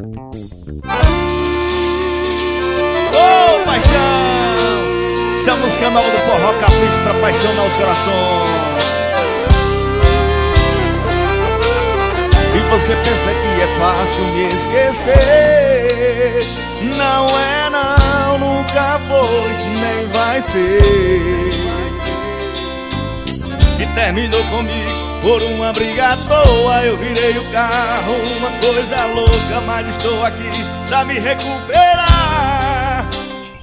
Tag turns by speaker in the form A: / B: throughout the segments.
A: Ô oh, paixão! Essa música é nova do forró capricho pra apaixonar os corações. E você pensa que é fácil me esquecer. Não é não, nunca foi, nem vai ser. E terminou comigo por uma briga à toa eu virei o carro. Uma coisa louca, mas estou aqui pra me recuperar.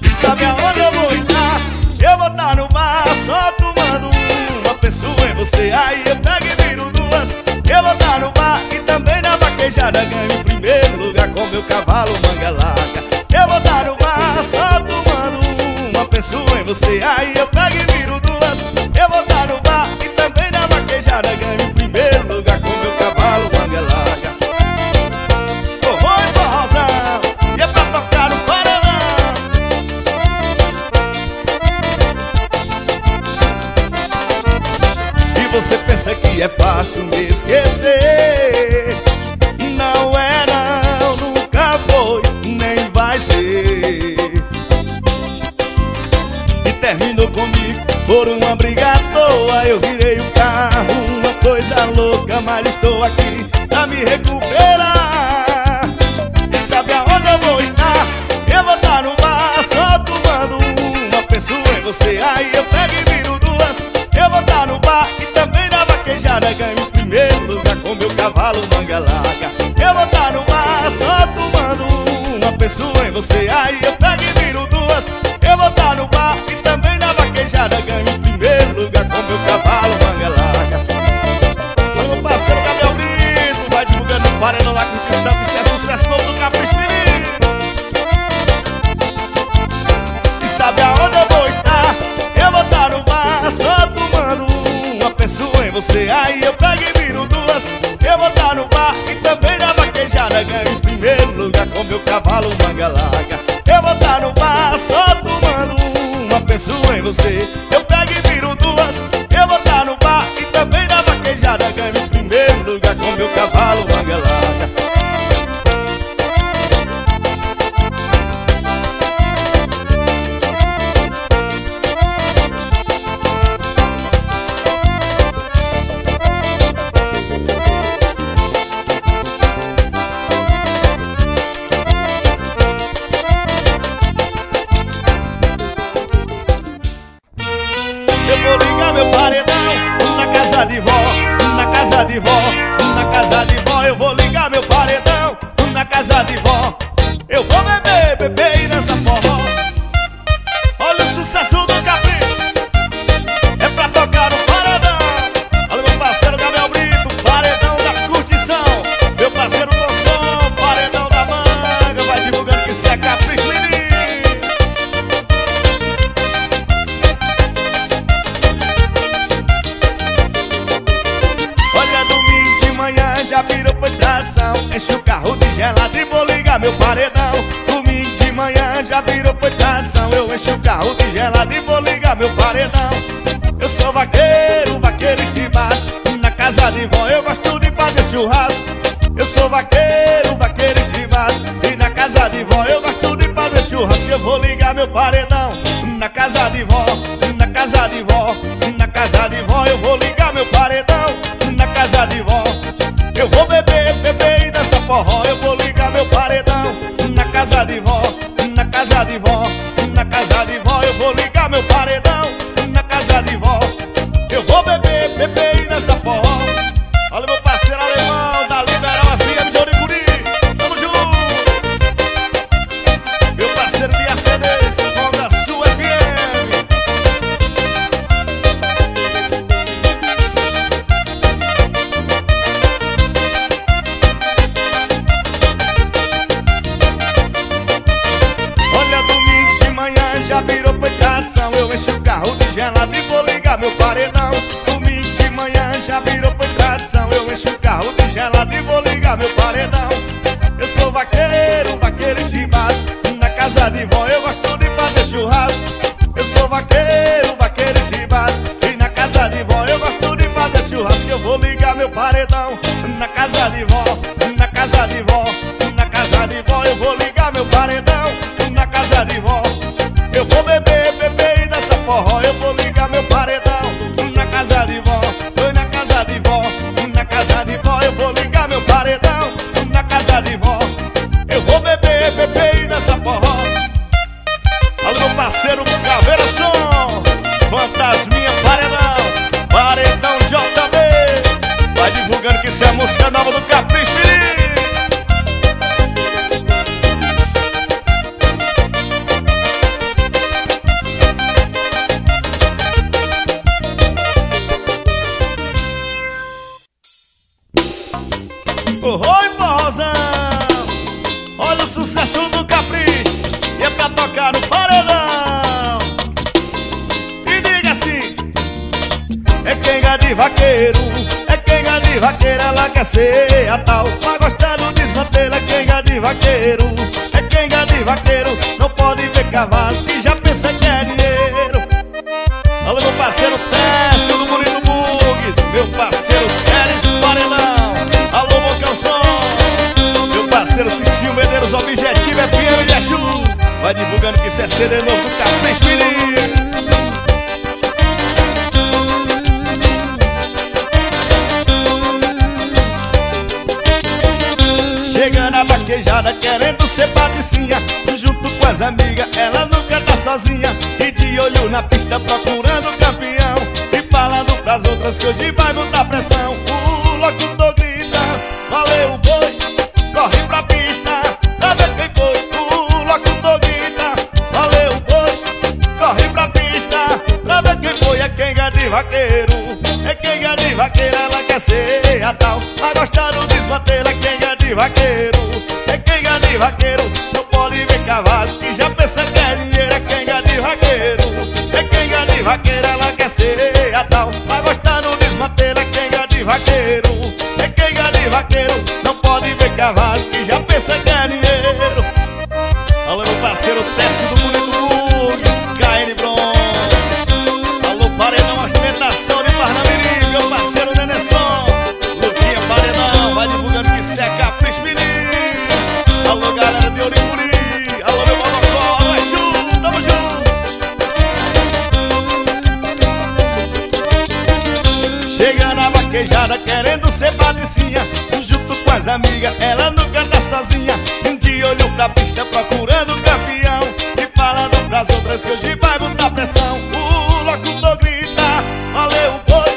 A: E sabe aonde eu vou estar? Eu vou estar no bar só tomando uma. Pessoa em você Aí eu pego e viro duas. Eu vou estar no bar e também na vaquejada Ganho o primeiro lugar com meu cavalo manga larga Eu vou estar no bar só tomando uma. Pessoa em você Aí eu pego e viro duas. Eu vou estar no bar vaquejada Ganho o primeiro lugar com meu cavalo manga larga Forró e forrozão E é pra tocar no Paraná E você pensa que é fácil me esquecer. Não é não, nunca foi, nem vai ser comigo por uma briga à toa. Eu virei o carro, uma coisa louca Mas estou aqui pra me recuperar. E sabe aonde eu vou estar? Eu vou estar no bar só tomando uma pessoa em você. Aí eu pego e viro duas. Eu vou estar no bar e também na vaquejada. Ganho o primeiro lugar com meu cavalo manga larga. Eu vou estar no bar só tomando uma pessoa em você. Aí eu cavalo manga larga. Eu vou estar no bar só tomando uma pessoa em você carro de vou ligar meu paredão. Domingo de manhã já virou foi tradição. Eu encho o carro de gelado e vou ligar meu paredão. Eu sou vaqueiro, vaqueiro estimado Na casa de vó eu gosto de fazer churrasco. Eu sou vaqueiro, vaqueiro estimado E na casa de vó eu gosto de fazer churrasco. Eu vou ligar meu paredão. Na casa de vó, na casa de vó parceiro Caveira Som. Fantasminha Paredão Paredão JB Vai divulgando que isso é música nova do Capricho quer a tal. Mas gostar do desmantelo É quenga de vaqueiro É quenga de vaqueiro Não pode ver cavalo Que já pensa que é dinheiro. Alô, meu parceiro Técio do Murilo Bugs Meu parceiro Teres Paredão. Alô, Bocão Som Meu parceiro Cicinho Medeiros Objetivo de Exu Vai divulgando que isso é CD novo Capricho Menino Junto com as amigas, ela nunca tá sozinha E de olho na pista procurando campeão E falando pras outras que hoje vai botar pressão. O locutor grita, valeu boi Corre pra pista, pra ver quem foi. O locutor grita, valeu boi Corre pra pista, pra ver quem foi. É quem é de vaqueiro, é quem é de vaqueiro Ela quer ser a tal, vai gostar do desmantelo É quem é de vaqueiro, é quem é de vaqueiro pensa que é é de vaqueiro, é quem é de vaqueiro Ela quer ser a tal, vai gostar do desmantelo É quem é de vaqueiro, é quem é de vaqueiro. Não pode ver cavalo que já pensa que dinheiro Alô meu parceiro Teste do querendo ser patricinha Junto com as amigas, ela nunca tá sozinha. Um dia olhou pra pista procurando campeão. E falando pras outras que hoje vai botar pressão. O locutor grita, valeu boi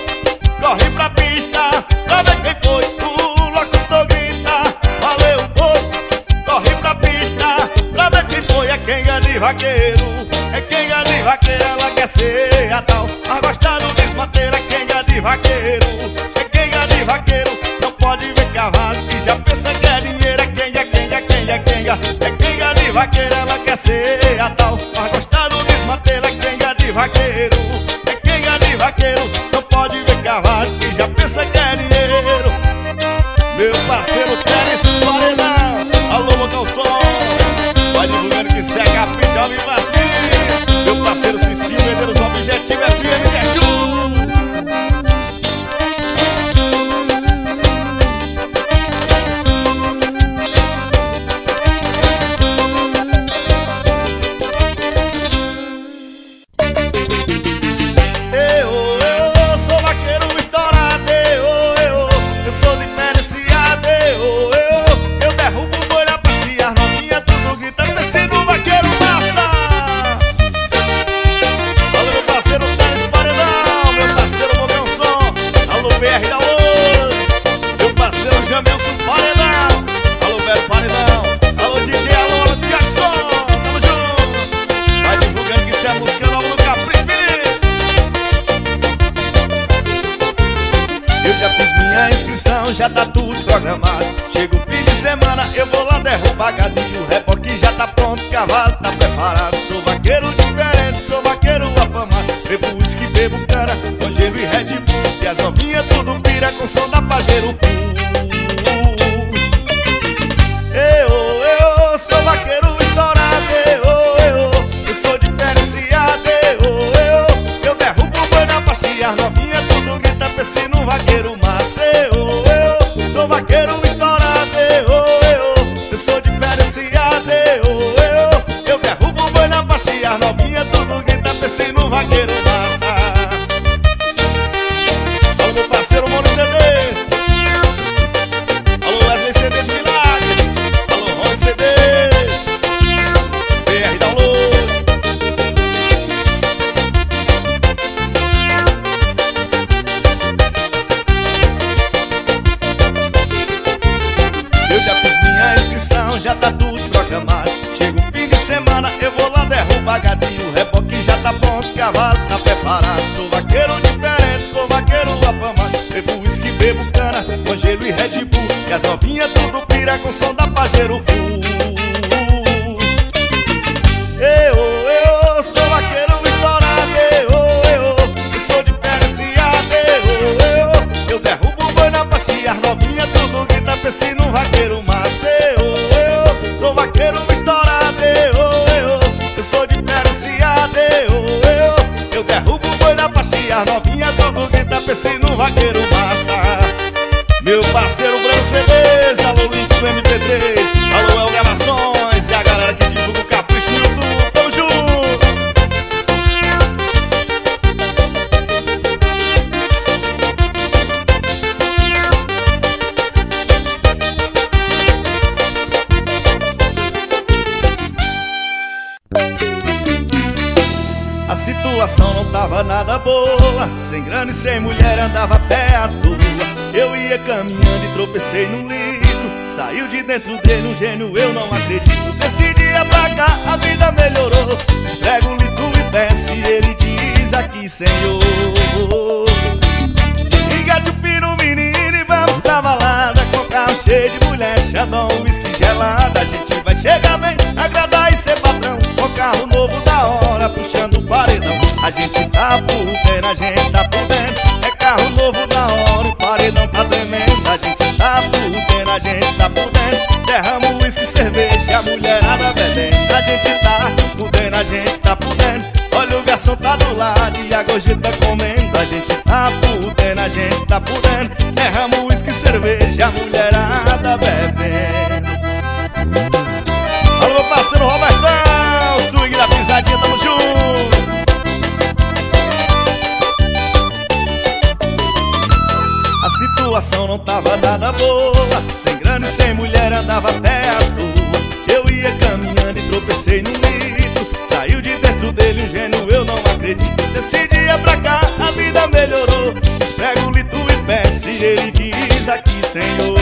A: Corre pra pista, pra ver quem foi O locutor grita, valeu boi Corre pra pista, pra ver quem foi É quem é de vaqueiro, é quem é de vaqueiro Ela quer ser a tal, mas gosta do desmanteiro É quem é de vaqueiro, é é vaqueiro Não pode ver cavalo que já pensa que é dinheiro É é, quem é, quem é, quem é É é de vaqueiro, ela quer ser a tal Mas gosta do desmanteiro É quem é de vaqueiro, é quem é de vaqueiro Não pode ver cavalo que já pensa que é dinheiro. Meu parceiro Teres Paredão Alô, Bocão Som Vai divulgando que segue a picha, me Meu parceiro Cicinho já tá tudo programado. Chega o fim de semana, eu vou lá derrubar gadinho O reboque já tá pronto, cavalo tá preparado Sou vaqueiro diferente, sou vaqueiro afamado. Bebo uísque, bebo cana, gelo e Red Bull. E as novinhas tudo pira com som da Pajero Full bebo cana, com gelo e Red Bull. E as novinhas tudo pira com som da Pajero pense no vaqueiro massa meu parceiro Branco alô Link do MP3 Alô El Gravações e tava nada boa Sem grana e sem mulher andava pé à toa. Eu ia caminhando e tropecei num livro Saiu de dentro dele um gênio, eu não acredito. Desse dia pra cá a vida melhorou Esprega um litro e desce, ele diz aqui, Senhor Engate o pino, menino, e vamos pra balada Com carro cheio de mulher, xadão, uísque gelada A gente vai chegar bem, agradar e ser patrão gente tá por dentro, a gente tá por dentro É carro novo da hora, o paredão tá tremendo. A gente tá por dentro, a gente tá por dentro Derrama uísque, cerveja, a mulherada bebendo. A gente tá por dentro, a gente tá por dentro Olha o garçom tá do lado e a gorjeta comendo. A gente tá por dentro, a gente tá por dentro Derrama uísque, cerveja, a mulherada bebendo não tava nada boa. Sem grana e sem mulher andava até à toa Eu ia caminhando e tropecei num litro Saiu de dentro dele um gênio, eu não acredito. Desse dia pra cá a vida melhorou. Esprega o litro e peço e ele diz aqui, Senhor.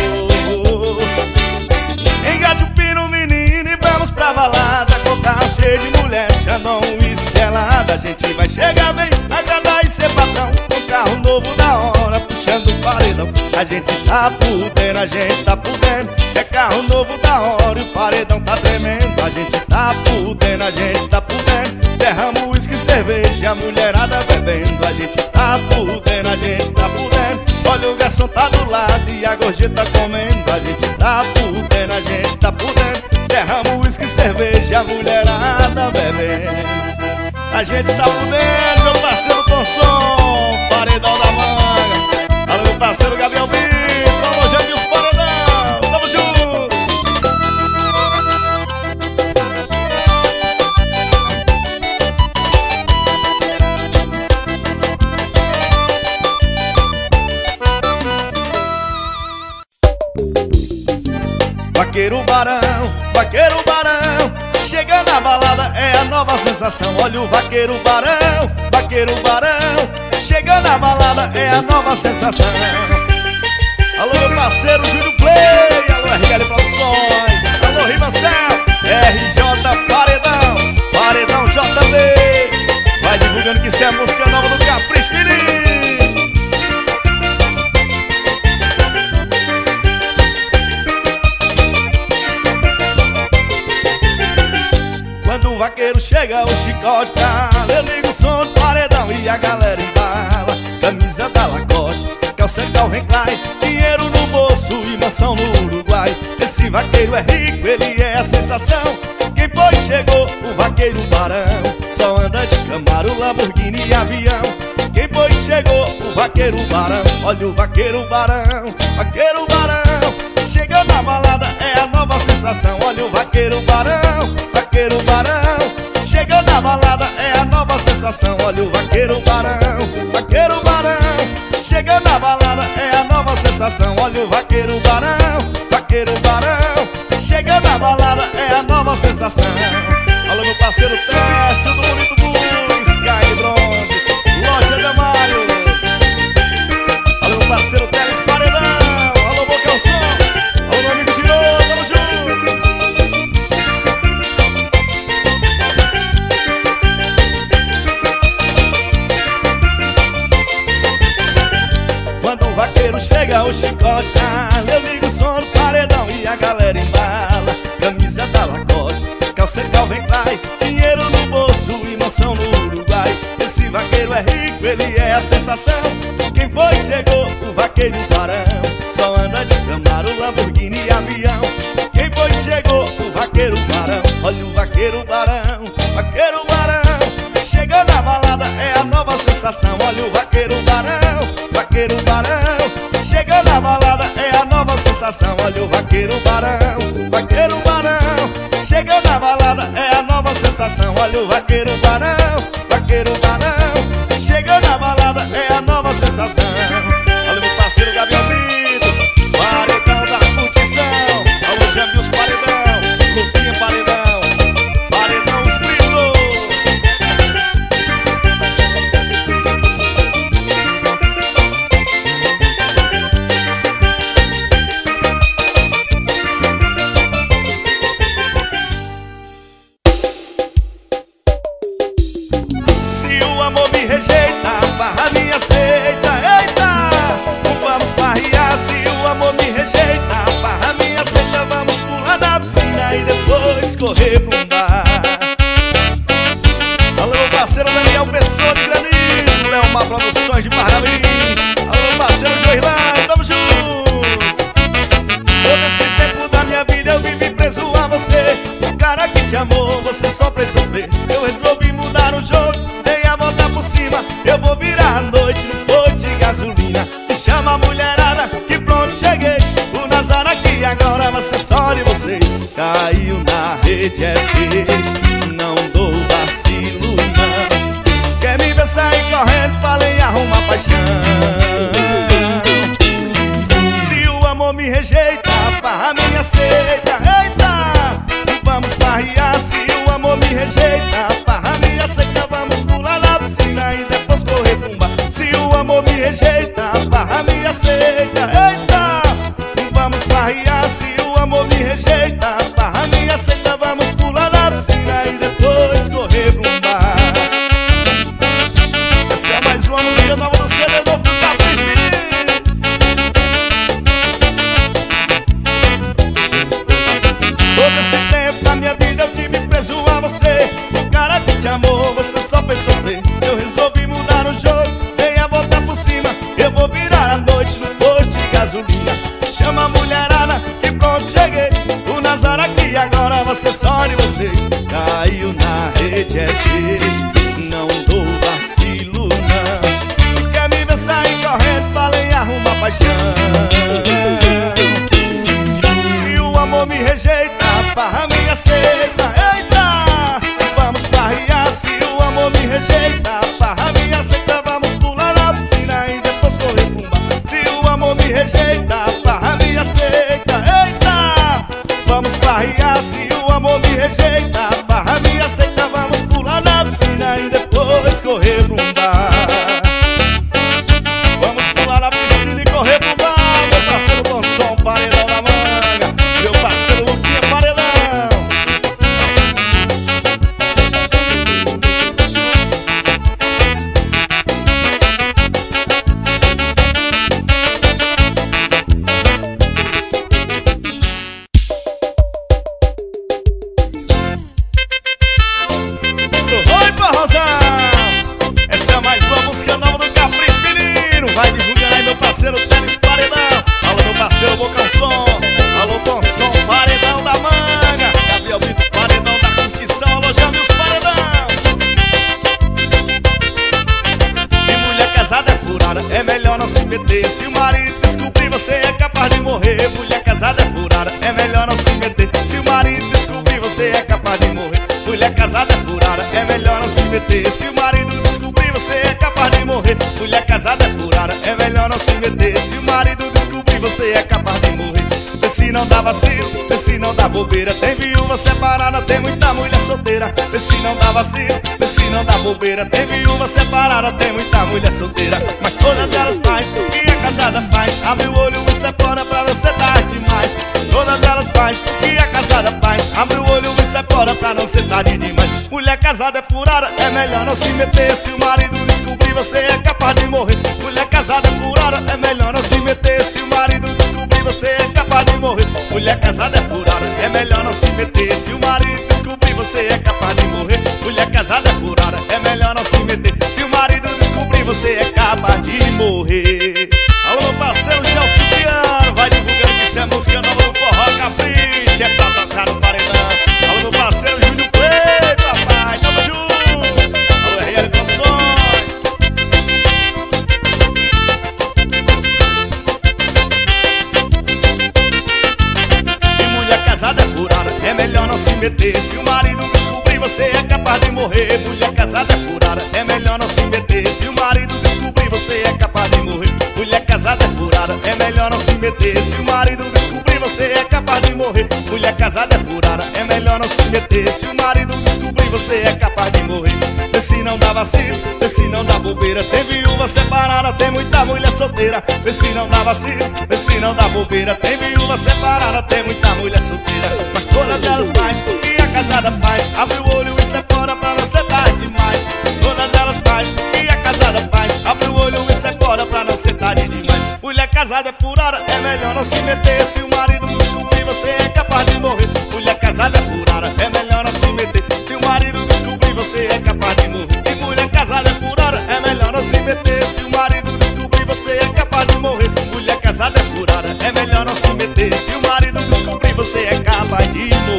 A: Engate o pino, menino, e vamos pra balada. Com carro cheio de mulher, xandão, uísque gelada A gente vai chegar bem, agradar e ser patrão carro novo da hora, puxando o paredão. A gente tá por dentro, a gente tá por dentro É carro novo da hora e o paredão tá tremendo. A gente tá por dentro, a gente tá por dentro Derrama uísque e cerveja, a mulherada bebendo. A gente tá por dentro, a gente tá por dentro Olha o garçom tá do lado e a gorjeta comendo. A gente tá por dentro, a gente tá por dentro Derrama uísque e cerveja, a mulherada bebendo a gente tá por meu parceiro com som Paredão da manga Alô, meu parceiro Gabriel Brito Alô, Jamils Paredão Tamo junto. Vaqueiro Barão, Vaqueiro balada é a nova sensação. Olha o Vaqueiro Barão, Vaqueiro Barão. Chega na balada é a nova sensação. Alô meu parceiro Júlio Play Alô RL Produções Alô Rimancel RJ Paredão Paredão JB Vai divulgando que isso é música nova do Capricho Menino vaqueiro chega, o chicote Eu ligo o som do paredão e a galera embala. Camisa da Lacoste, calça Calvin Klein. Dinheiro no bolso e mansão no Uruguai. Esse vaqueiro é rico, ele é a sensação. Quem foi chegou? O vaqueiro barão. Só anda de Camaro, Lamborghini e avião. Quem foi chegou? O vaqueiro barão. Olha o vaqueiro barão, vaqueiro barão. Chega na balada, é a nova sensação. Olha o vaqueiro barão, vaqueiro barão. Chega na balada, é a nova sensação. Olha o vaqueiro barão, vaqueiro barão. Chega na balada, é a nova sensação. Olha o vaqueiro barão, vaqueiro barão. Chega na balada, é a nova sensação. Alô meu parceiro Técio do Bonito Blues Sky Bronze, Loja de Malhos vaqueiro é rico, ele é a sensação Quem foi chegou? O vaqueiro barão Só anda de Camaro, Lamborghini e avião Quem foi chegou? O vaqueiro barão Olha o vaqueiro barão, vaqueiro barão Chega na balada, é a nova sensação Olha o vaqueiro barão, vaqueiro barão Chega na balada, é a nova sensação Olha o vaqueiro barão, vaqueiro barão Chega na balada, é a nova sensação Olha o vaqueiro barão, vaqueiro barão sensação Olha meu parceiro Gabriel depois Chama a mulherada que pronto cheguei. O Nazar aqui agora ser só de vocês. Caiu na rede é peixe Não dou vacilo não. Quer me ver sair correndo, falei arruma paixão. Se o amor me rejeita, a farra me aceita. Eita, vamos farrear Se o amor me rejeita, a farra me Se o amor me rejeita, casada é furada, é melhor não se meter. Se o marido descobrir, você é capaz de morrer. Mulher casada é furada, é melhor não se meter. Se o marido descobrir, você é capaz de morrer Vê se não dá vacilo, vê se não dá bobeira. Tem viúva separada, tem muita mulher solteira. Vê se não dá vacilo, vê se não dá bobeira. Tem viúva separada, tem muita mulher solteira. Mas todas elas faz que a casada faz. Abre o olho e separa pra não ser tarde demais. Todas elas faz que a casada faz. Abre o olho e separa pra não ser tarde demais. Mulher casada é furada, é melhor não se meter. Se o marido descobrir, você é capaz de morrer. Mulher casada é furada, é melhor não se meter. Se o marido descobrir, você é capaz de morrer. Mulher casada é furada, é melhor não se meter. Se o marido descobrir, você é capaz de morrer. Mulher casada é furada, é melhor não se meter. Se o marido descobrir, você é capaz de morrer. Alô, parceiro Gelson Luciano, vai divulgando que isso é música nova Forró Capricha É pra tocar no paredão. Alô, parceiro Júlio se meter. Se o marido descobrir, você é capaz de morrer Mulher casada é furada, é melhor não se meter. Se o marido descobrir, você é capaz de morrer Mulher casada é furada, é melhor não se meter. Se o marido descobrir, você é capaz de morrer Mulher casada é furada, é melhor não se meter. Se o marido descobrir, você é capaz de morrer. Vê se não dá vacilo, vê se não dá bobeira. Tem viúva separada, tem muita mulher solteira. Vê se não dá vacilo, vê se não dá bobeira. Tem viúva separada, tem muita mulher solteira. Mas todas elas mais que a casada faz. Abre o olho e separa pra não ser tarde demais. Todas elas mais que a casada faz. Abre o olho e separa pra não ser tarde demais. Mulher casada é furada, é melhor não se meter. Se o marido descobrir, você é capaz de morrer. Mulher casada é furada, casada é furada, é melhor não se meter. Se o marido descobrir, você é capaz de morrer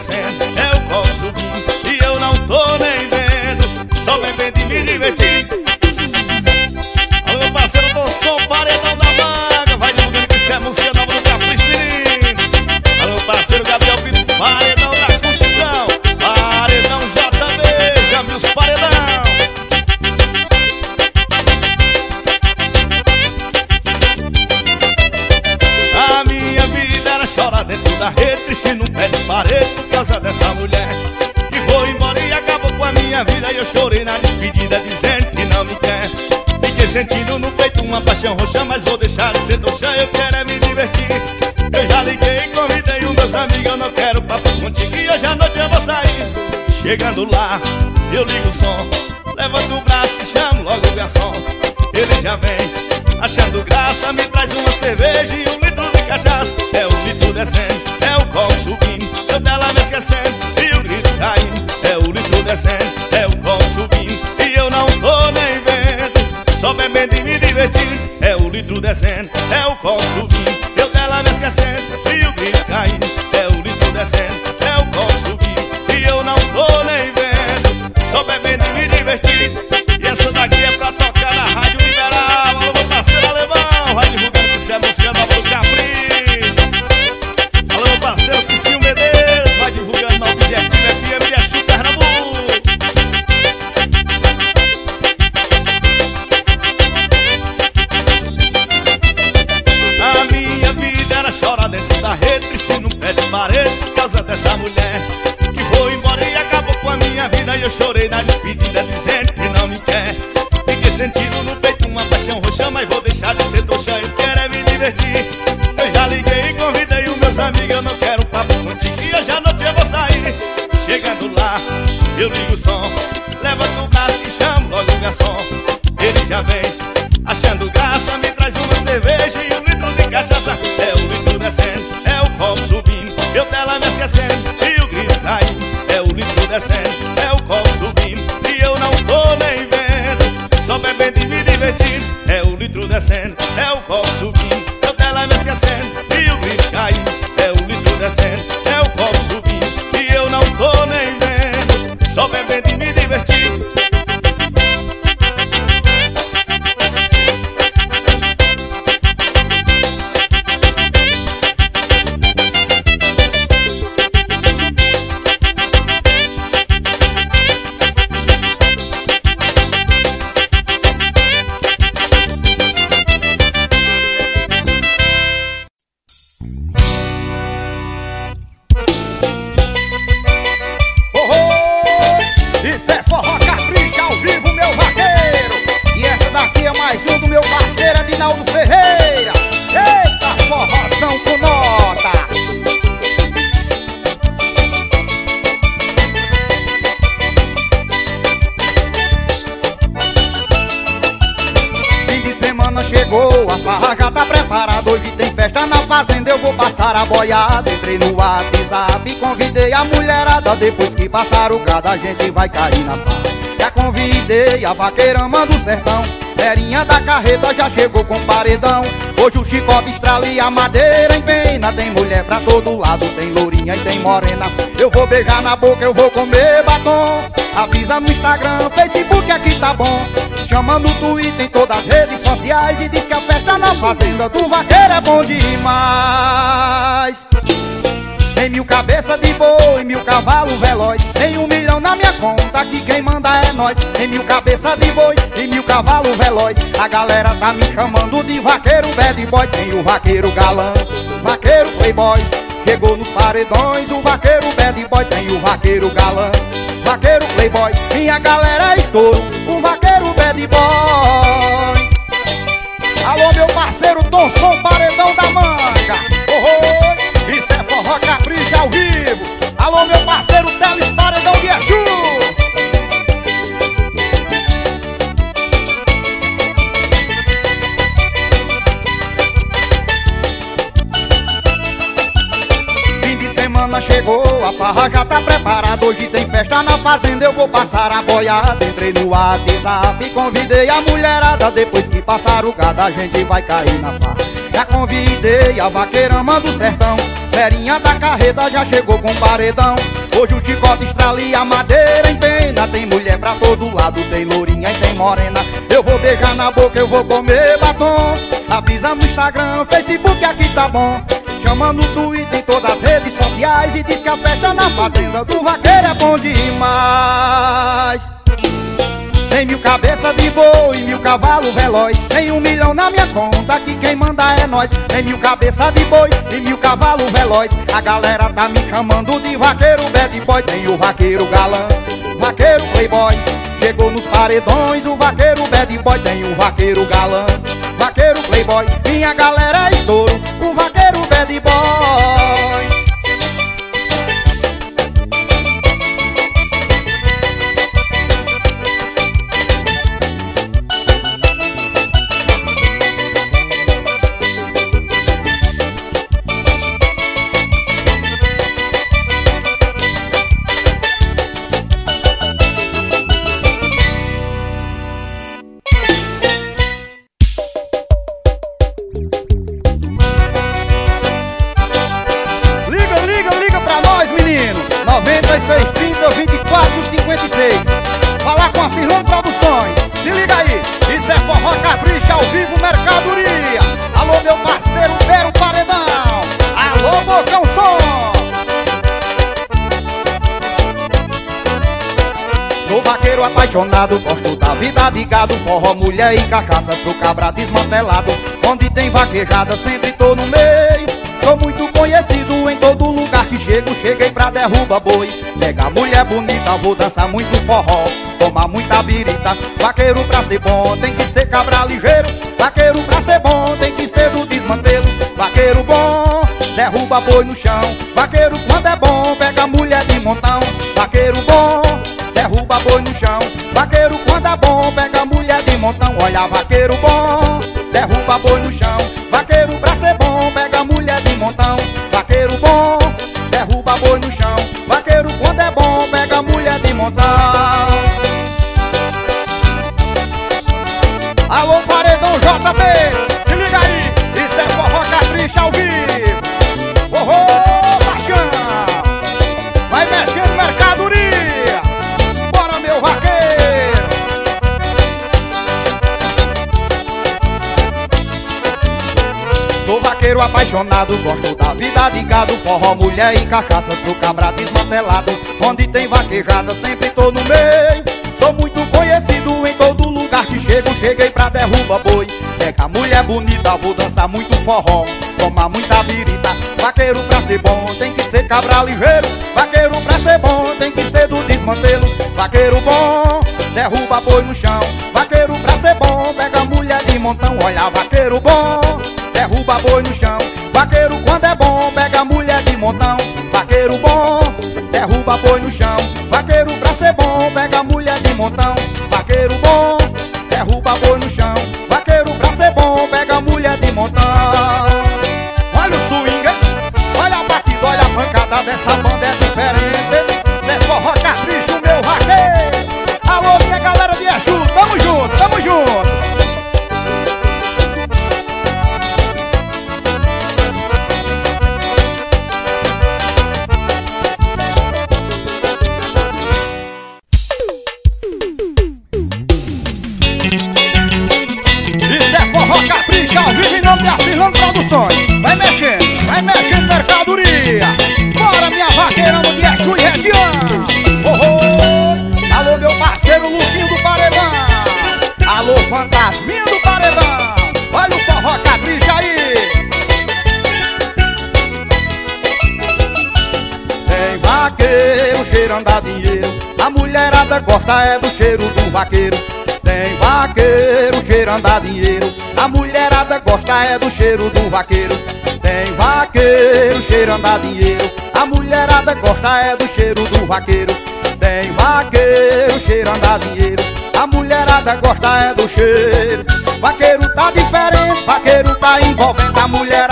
A: o litro descendo, é o copo subindo E eu não tô nem vendo Só bebendo e me divertindo. Alô meu parceiro do som, paredão da manga Vai divulgando que isso é música nova do Capricho Menino Alô meu parceiro Gabriel Pinto, paredão despedida dizendo que não me quer. Fiquei sentindo no peito uma paixão roxa Mas vou deixar de ser trouxa, eu quero é me divertir. Eu já liguei e convidei os meus amigos Eu não quero papo contigo e hoje à noite eu vou sair. Chegando lá, eu ligo o som Levanto o braço e chamo logo o garçom. Ele já vem Achando graça, me traz uma cerveja e um litro de cachaça. É o litro descendo, é o copo subindo Eu dela me esquecendo e o grito caindo. É o litro descendo, é o copo subindo eu não tô nem vendo. Só bebendo e me divertindo. É o litro descendo, é o copo subindo. Eu dela me esquecendo e o grito caindo. É o litro descendo, é o copo subindo. E eu não tô nem vendo. Só bebendo e me divertindo. E essa daqui é pra tocar na rádio liberal. Alô, meu parceiro alemão Vai divulgando que é música nova sentindo no peito uma paixão roxa Mas vou deixar de ser trouxa, eu quero é me divertir. Eu já liguei e convidei os meus amigos Eu não quero papo contigo e hoje à noite eu vou sair. Chegando lá, eu ligo o som Levanto o braço e chamo logo o garçom Ele já vem Achando graça, me traz uma cerveja e um litro de cachaça. É o litro descendo, é o copo subindo Eu dela me esquecendo e o grito caindo É o litro descendo, e me divertindo É o litro descendo, é o copo subindo Eu dela me esquecendo e o grito caindo É o litro descendo,
B: semana chegou, a farra já tá preparada. Hoje tem festa na fazenda, eu vou passar a boiada. Entrei no WhatsApp convidei a mulherada. Depois que passar o gado, a gente vai cair na farra. Já convidei a vaqueirama do sertão Ferinha da carreta já chegou com paredão. Hoje o chicote estrala e a madeira em pena. Tem mulher pra todo lado, tem lourinha e tem morena. Eu vou beijar na boca, eu vou comer batom. Avisa no Instagram, Facebook aqui tá bom. Chama no Twitter, em todas as redes sociais. E diz que a festa na fazenda do vaqueiro é bom demais tem mil cabeças de boi, mil cavalos veloz. Tem um milhão na minha conta, que quem manda é nós. Tem mil cabeças de boi e mil cavalos veloz. A galera tá me chamando de vaqueiro bad boy. Tem o vaqueiro galã, vaqueiro playboy. Chegou nos paredões o vaqueiro bad boy. Tem o vaqueiro galã, vaqueiro playboy. Minha galera é estouro, o vaqueiro bad boy. Alô meu parceiro Tom Som Paredão da Manga. Oh, oh. Capricha ao vivo. Alô meu parceiro Teles Paredão de Exu Fim de semana chegou, a farra já tá preparada. Hoje tem festa na fazenda, eu vou passar a boiada. Entrei no WhatsApp e convidei a mulherada. Depois que passar o gado, a gente vai cair na farra. Já convidei a vaqueirama do sertão Ferinha da carreta já chegou com paredão. Hoje o chicote estrala e a madeira em pena Tem mulher pra todo lado, tem lourinha e tem morena. Eu vou beijar na boca, eu vou comer batom. Avisa no Instagram, Facebook aqui tá bom. Chama no Twitter, em todas as redes sociais. E diz que a festa na fazenda do vaqueiro é bom demais tem mil cabeças de boi, mil cavalos veloz. Tem um milhão na minha conta, que quem manda é nós. Tem mil cabeças de boi e mil cavalos veloz. A galera tá me chamando de vaqueiro bad boy. Tem o vaqueiro galã, vaqueiro playboy. Chegou nos paredões o vaqueiro bad boy. Tem o vaqueiro galã, vaqueiro playboy. Minha galera é estouro, o vaqueiro bad boy apaixonado, gosto da vida de gado Forró, mulher e cachaça, sou cabra desmantelado Onde tem vaquejada, sempre tô no meio. Sou muito conhecido em todo lugar que chego Cheguei pra derruba boi. Pega mulher bonita, vou dançar muito forró Tomar muita birita. Vaqueiro pra ser bom tem que ser cabra ligeiro. Vaqueiro pra ser bom tem que ser do desmantelo. Vaqueiro bom, derruba boi no chão. Vaqueiro quando é bom, pega mulher de montão. Vaqueiro bom, derruba boi no chão. Vaqueiro quando é bom, pega mulher de montão. Olha, vaqueiro bom, derruba boi no chão apaixonado, gosto da vida de gado Forró, mulher e cachaça, sou cabra desmantelado Onde tem vaquejada, sempre tô no meio. Sou muito conhecido em todo lugar que chego Cheguei pra derruba boi. Pega mulher bonita, vou dançar muito forró Tomar muita birita. Vaqueiro pra ser bom tem que ser cabra ligeiro Vaqueiro pra ser bom tem que ser do desmantelo. Vaqueiro bom, derruba boi no chão. Vaqueiro pra ser bom, pega mulher de montão. Olha, vaqueiro Vaqueiro bom, derruba boi no chão mulher de gosta é do cheiro do vaqueiro. Tem vaqueiro cheirando a dinheiro. A mulherada gosta é do cheiro do vaqueiro. Tem vaqueiro cheirando a dinheiro. A mulherada gosta é do cheiro do vaqueiro. Tem vaqueiro cheirando a dinheiro. A mulherada gosta é do cheiro. Vaqueiro tá diferente, vaqueiro tá envolvendo A mulherada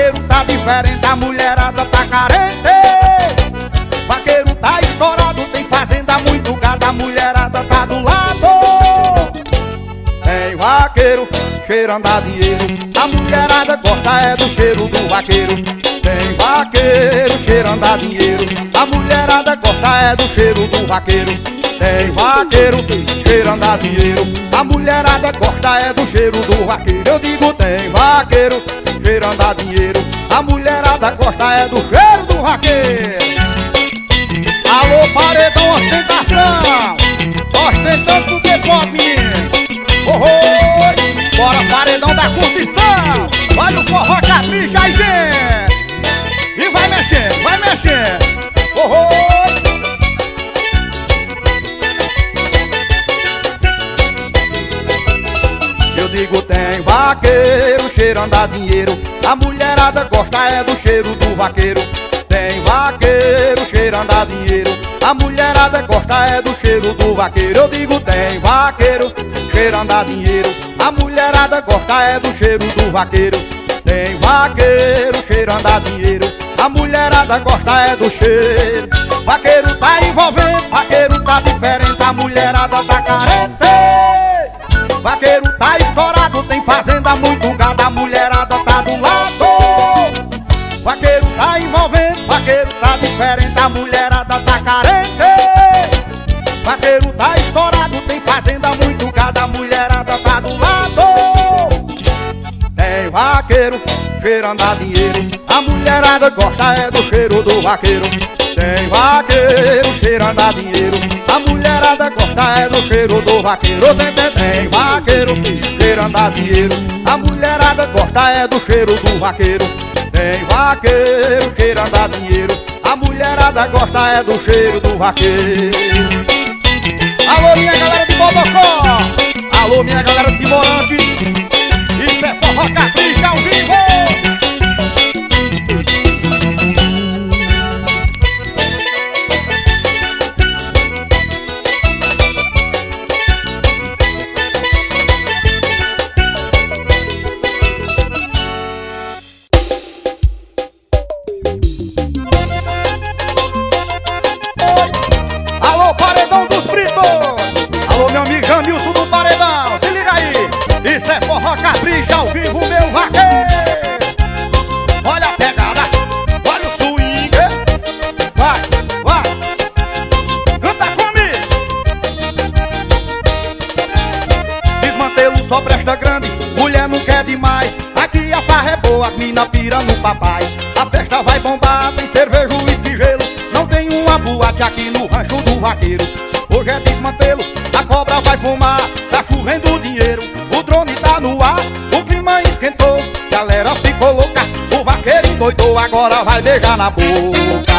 B: vaqueiro tá diferente, a mulherada tá carente. Vaqueiro tá estourado, tem fazenda muito gado, a mulherada tá do lado. Tem vaqueiro cheirando a dinheiro, a mulherada gosta é do cheiro do vaqueiro. Tem vaqueiro cheirando a dinheiro, a mulherada gosta é do cheiro do vaqueiro. Tem vaqueiro cheirando a dinheiro, a mulherada gosta é do cheiro do vaqueiro. Eu digo tem vaqueiro cheirando a dinheiro, a mulherada gosta é do cheiro do vaqueiro. Alô, paredão, ostentação! Ostentando porque pode, menino! Oh, bora, paredão da curtição! Olha o forró capricha aí, gente! E vai mexendo, vai mexendo! Eu digo tem vaqueiro cheirando a dinheiro. A mulherada gosta é do cheiro do vaqueiro. Tem vaqueiro cheirando a dinheiro. A mulherada gosta é do cheiro do vaqueiro. Eu digo tem vaqueiro cheirando a dinheiro. A mulherada gosta é do cheiro do vaqueiro. Tem vaqueiro cheirando a dinheiro. A mulherada gosta é do cheiro. Vaqueiro tá envolvendo, vaqueiro tá diferente. A mulherada tá carente. Vaqueiro tá tem fazenda muito gado, a mulherada tá do lado. Vaqueiro tá envolvendo, vaqueiro tá diferente, a mulherada tá carente. Vaqueiro cheirando a dinheiro, a mulherada gosta é do cheiro do vaqueiro. Tem vaqueiro cheirando a dinheiro. A mulherada gosta é do cheiro do vaqueiro. Tem, tem, tem vaqueiro cheirando a dinheiro. A mulherada gosta é do cheiro do vaqueiro. Tem vaqueiro cheirando a dinheiro. A mulherada gosta é do cheiro do vaqueiro. Alô minha galera de Bodocó Alô minha galera de Morante capricha ao vivo, meu vaqueiro! Olha a pegada, olha o swing! Vai, vai! Canta comigo! Desmantelo só presta grande, mulher não quer demais Aqui a farra é boa, as mina pira no papai A festa vai bombar, tem cerveja, uísque, gelo Não tem uma boate aqui no rancho do vaqueiro Hoje é desmantelo, a cobra vai fumar Tá correndo dinheiro, endoidou, agora vai beijar na boca.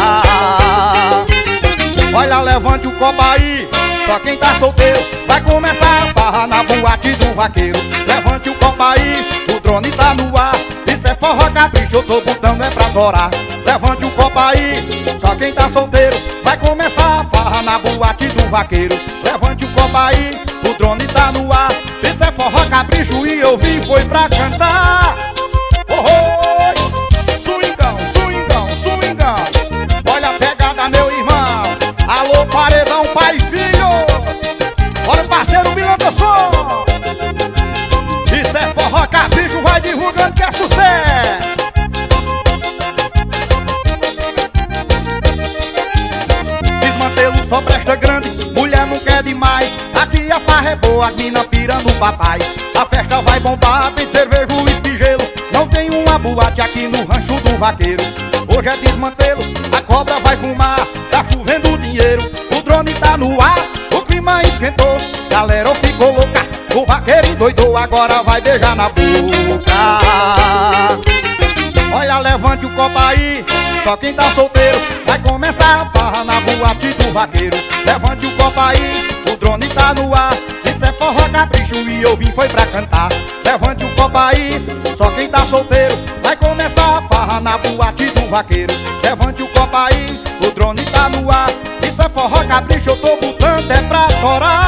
B: Olha, levante o copo aí Só quem tá solteiro vai começar a farra na boate do vaqueiro. Levante o copo aí, o drone tá no ar Isso é forró capricho, eu tô botando é pra adorar. Levante o copo aí, só quem tá solteiro Vai começar a farra na boate do vaqueiro. Levante o copo aí, o drone tá no ar Isso é forró capricho e eu vim foi pra cantar é boa, as mina pira no papai. A festa vai bombar, tem cerveja, uísque gelo. Não tem uma boate aqui no rancho do vaqueiro. Hoje é desmantelo, a cobra vai fumar Tá chovendo dinheiro, o drone tá no ar O clima esquentou, galera ficou louca O vaqueiro endoidou, agora vai beijar na boca. Olha, levante o copo aí Só quem tá solteiro Vai começar a farra na boate do vaqueiro. Levante o copo aí O drone tá no ar capricho e eu vim foi pra cantar. Levante o copo aí Só quem tá solteiro Vai começar a farra na boate do vaqueiro. Levante o copo aí O drone tá no ar Isso é forró capricho Eu tô botando é pra chorar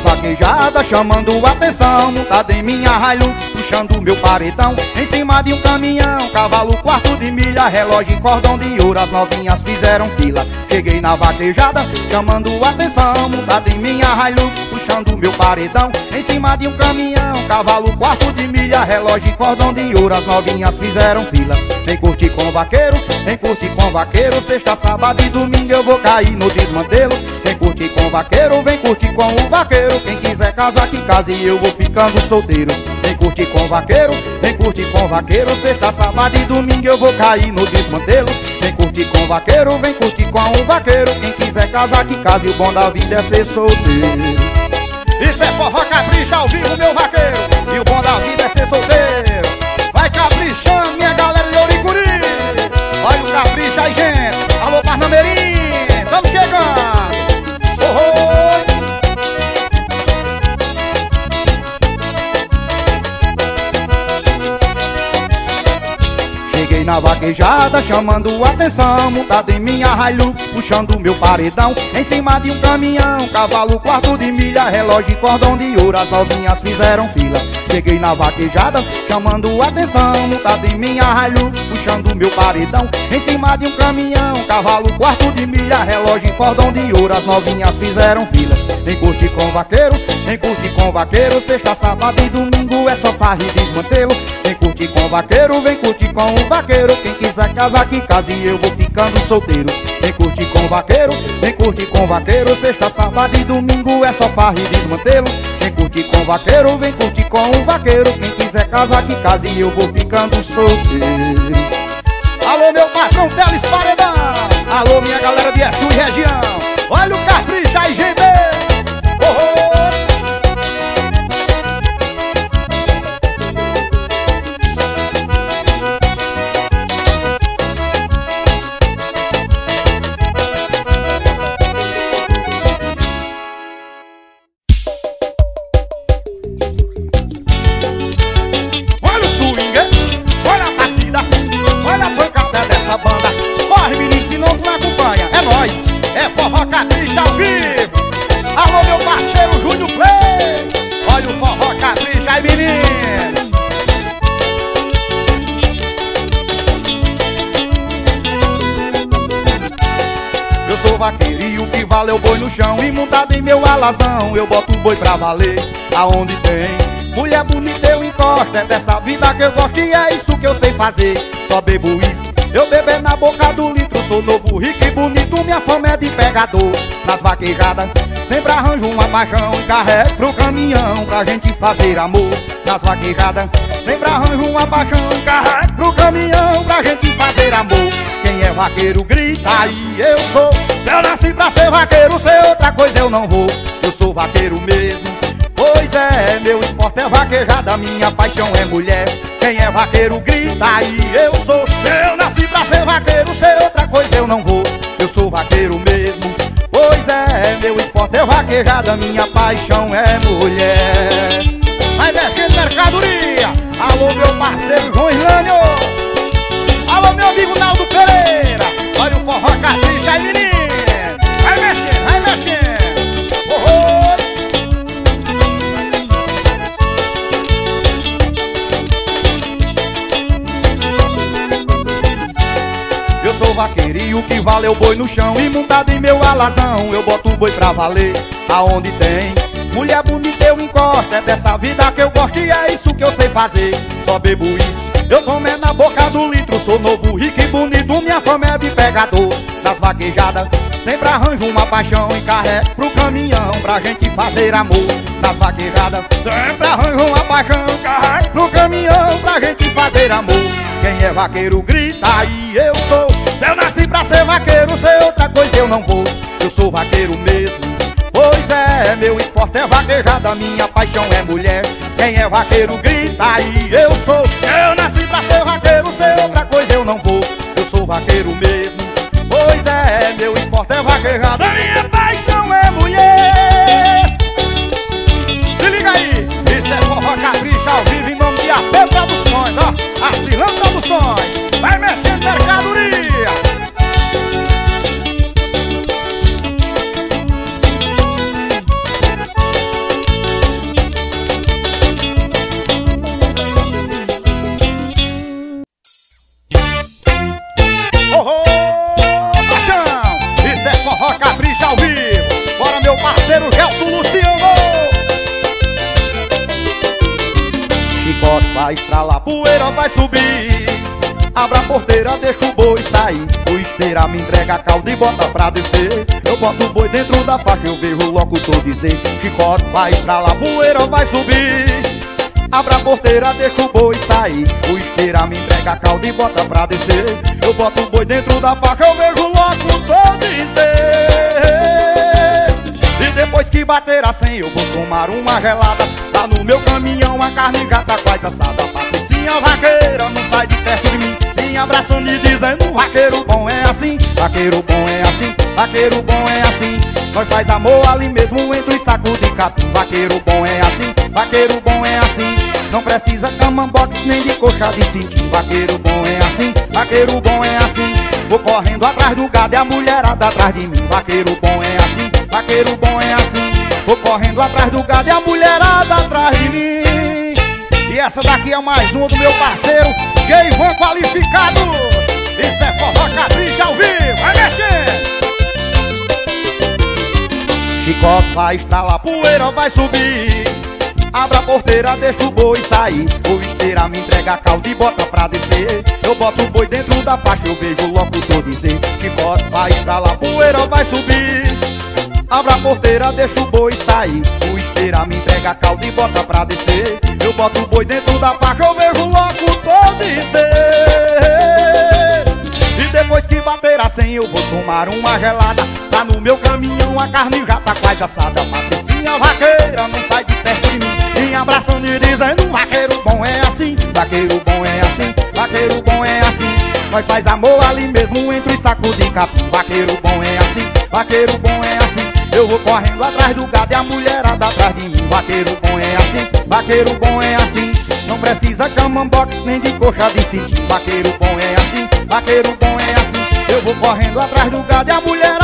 B: vaquejada chamando atenção. Montada em minha Hilux puxando meu paredão. Em cima de um caminhão, cavalo quarto de milha Relógio em cordão de ouro, as novinhas fizeram fila. Cheguei na vaquejada chamando atenção. Montada em minha Hilux puxando meu paredão. Em cima de um caminhão, cavalo quarto de milha Relógio em cordão de ouro, as novinhas fizeram fila. Vem curtir com vaqueiro, vem curtir com vaqueiro. Sexta, sábado e domingo eu vou cair no desmantelo curtir com o vaqueiro, vem curtir com o vaqueiro. Quem quiser casar que case e eu vou ficando solteiro. Vem curtir com o vaqueiro, vem curtir com o vaqueiro. Sexta, sábado e domingo eu vou cair no desmantelo. Vem curtir com o vaqueiro, vem curtir com o vaqueiro. Quem quiser casar que case, o bom da vida é ser solteiro. Isso é forró capricha ao vivo, meu vaqueiro. E o bom da vida é ser solteiro vaquejada chamando atenção Montada em minha Hilux puxando meu paredão Em cima de um caminhão, cavalo quarto de milha Relógio e cordão de ouro, as novinhas fizeram fila Cheguei na vaquejada chamando atenção. Montada em minha Hilux puxando meu paredão. Em cima de um caminhão, cavalo quarto de milha Relógio e cordão de ouro, as novinhas fizeram fila. Vem curtir com vaqueiro, vem curtir com vaqueiro. Sexta, sábado e domingo é só farra e desmantelo. Vem curtir com vaqueiro, vem curtir com o vaqueiro. Quem quiser casar que case eu vou ficando solteiro Vem curtir com vaqueiro, vem curtir com vaqueiro. Sexta, sábado e domingo é só farra e desmantelo. Vem curtir com vaqueiro, vem curtir com o vaqueiro. Quem quiser casar que case e eu vou ficando solteiro. Alô meu patrão Teles Paredão. Alô minha galera de Exu e região. Olha o e é o boi no chão E montado em meu alazão eu boto o boi pra valer Aonde tem. Mulher bonita eu encosto É dessa vida que eu gosto e é isso que eu sei fazer. Só bebo uísque, eu bebo na boca do litro Sou novo, rico e bonito, minha fama é de pegador. Nas vaquejadas sempre arranjo uma paixão carrego pro caminhão pra gente fazer amor. Nas vaquejadas sempre arranjo uma paixão carrego pro caminhão pra gente fazer amor quem é vaqueiro grita aí, eu sou. Eu nasci pra ser vaqueiro, ser outra coisa eu não vou. Eu sou vaqueiro mesmo Pois é, meu esporte é vaquejada, minha paixão é mulher. Quem é vaqueiro grita aí, eu sou. Eu nasci pra ser vaqueiro, ser outra coisa eu não vou. Eu sou vaqueiro mesmo Pois é, meu esporte é vaquejada, minha paixão é mulher. Vai mexendo mercadoria. Alô meu parceiro João Irlânio. Alô, meu amigo Naldo Olha o forró capricha aí, menino. Vai mexendo, vai mexendo oh, Eu sou vaqueiro e o que vale é o boi no chão. E montado em meu alazão eu boto o boi pra valer. Aonde tem mulher bonita eu encosto É dessa vida que eu gosto e é isso que eu sei fazer. Só bebo isso eu tomo na boca do litro, sou novo, rico e bonito Minha fama é de pegador das vaquejadas. Sempre arranjo uma paixão e carrego pro caminhão Pra gente fazer amor nas vaquejadas. Sempre arranjo uma paixão e carrego pro caminhão Pra gente fazer amor. Quem é vaqueiro grita aí eu sou. Eu nasci pra ser vaqueiro, ser outra coisa eu não vou. Eu sou vaqueiro mesmo. Pois é, meu esporte é vaquejada, minha paixão é mulher Quem é vaqueiro grita aí, eu sou. Eu nasci pra ser vaqueiro, ser outra coisa eu não vou. Eu sou vaqueiro mesmo. Pois é, meu esporte é vaquejada, bota pra descer. Eu boto o boi dentro da faixa, eu vejo o locutor dizer Chicote vai estralar, poeira vai subir. Abra a porteira, deixa o boi sair. O esteira me entrega a e bota pra descer. Eu boto o boi dentro da faixa, eu vejo o locutor dizer. Depois que bater a 100 eu vou tomar uma gelada. Tá no meu caminhão a carne tá quase assada. Patricinha vaqueira não sai de perto de mim Me abraçando e dizendo vaqueiro bom é assim Vaqueiro bom é assim, vaqueiro bom é assim. Nós faz amor ali mesmo entre os sacos de capim Vaqueiro bom é assim, vaqueiro bom é assim. Não precisa camambox nem de coxa de cintinho Vaqueiro bom é assim, vaqueiro bom é assim. Vou correndo atrás do gado e a mulherada atrás de mim. Vaqueiro bom é assim Vaqueiro bom é assim. Vou correndo atrás do gado e a mulherada atrás de mim E essa daqui é mais uma do meu parceiro Geivan Qualificados. Isso é forró capricha ao vivo, vai mexer. Chicote vai estralar, poeira vai subir. Abra a porteira, deixa o boi sair. O esteira me entrega a calda e bota pra descer. Eu boto o boi dentro da faixa, eu vejo o locutor dizer. Chicote vai estralar, poeira vai subir. Abra a porteira, deixa o boi sair Me entrega a calda e bota pra descer. Eu boto o boi dentro da faca, eu vejo logo todo dizer E depois que bater a 100 eu vou tomar uma gelada. Tá no meu caminhão, a carne já tá quase assada. Patricinha vaqueira não sai de perto de mim. Me abraçando e dizendo, vaqueiro bom é assim Vaqueiro bom é assim, vaqueiro bom é assim. Nós faz amor ali mesmo entre os sacos de capim. Vaqueiro bom é assim, vaqueiro bom é assim vou correndo atrás do gado e a mulherada atrás de mim. Vaqueiro bom é assim, vaqueiro bom é assim. Não precisa camambox nem de coxa de cintinho Vaqueiro bom é assim, vaqueiro bom é assim. Eu vou correndo atrás do gado e a mulherada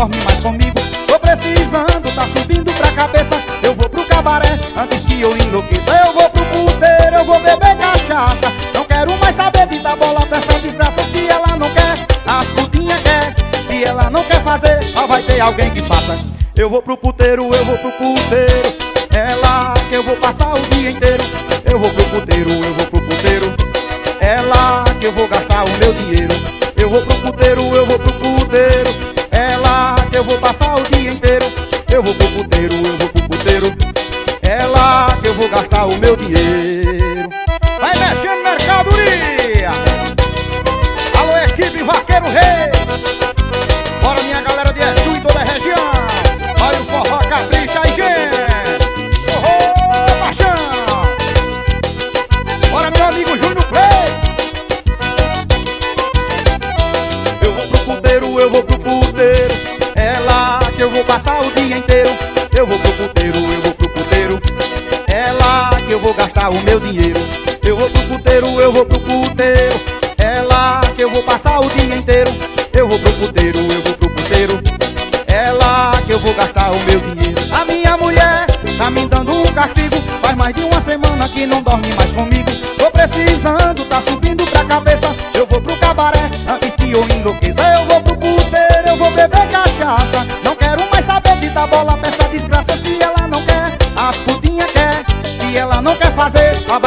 B: dorme mais comigo. Tô precisando, tá subindo pra cabeça. Eu vou pro cabaré antes que eu enlouqueça. Eu vou pro puteiro, eu vou beber cachaça. Não quero mais saber de dar bola pra essa desgraça. Se ela não quer, as putinhas quer Se ela não quer fazer, só vai ter alguém que faça. Eu vou pro puteiro, eu vou pro puteiro. É lá que eu vou passar o dia inteiro o meu dinheiro. Vai mexendo mercadoria. Alô equipe Vaqueiro Rei. Bora minha galera de Exu e toda a região. Olha o forró capricha aí gente Forró paixão. Bora meu amigo Júnior Play. Eu vou pro puteiro, eu vou pro puteiro. É lá que eu vou passar o dia inteiro. Eu vou pro gastar o meu dinheiro. Eu vou pro puteiro, eu vou pro puteiro. É lá que eu vou passar o dia inteiro. Eu vou pro puteiro, eu vou pro puteiro. É lá que eu vou gastar o meu dinheiro. A minha mulher tá me dando um castigo. Faz mais de uma semana que não dorme mais comigo. Tô precisando, tá subindo pra cabeça. Eu vou pro cabaré antes que eu enlouqueça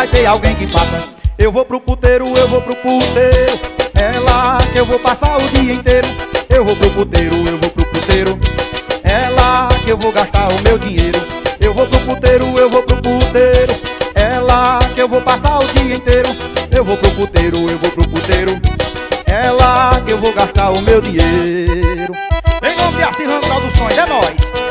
B: vai ter alguém que faça Eu vou pro puteiro, eu vou pro puteiro. É lá que eu vou passar o dia inteiro. Eu vou pro puteiro, eu vou pro puteiro. É lá que eu vou gastar o meu dinheiro. Eu vou pro puteiro, eu vou pro puteiro. É lá que eu vou passar o dia inteiro. Eu vou pro puteiro, eu vou pro puteiro. É lá que eu vou gastar o meu dinheiro. Em nome de Assinando Produções, é nóis